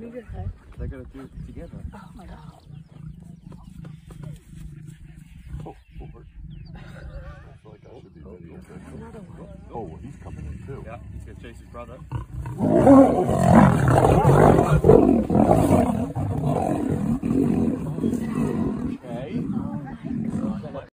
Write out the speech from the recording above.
They're gonna do it together. Oh my god. Oh, oh, oh, oh. he's coming in too. Yeah, he's gonna chase his brother.